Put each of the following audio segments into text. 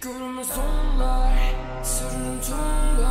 Görünmez onlar Sürüntümde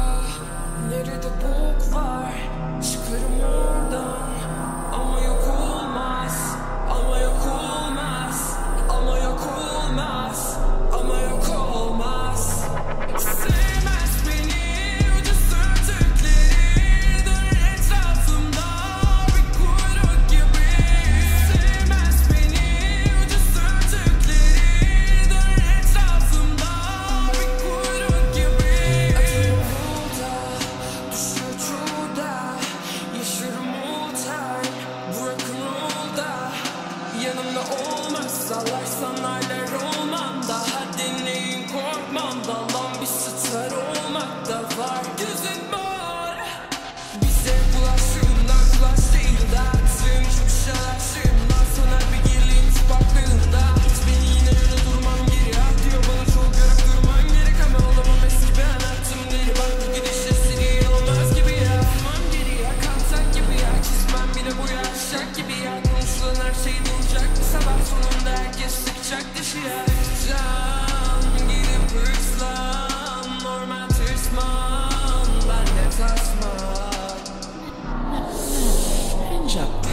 Yanımda olmaz Sallar sanarlar olmam Daha deneyim korkmam Dalan bir star olmak da var. Ninja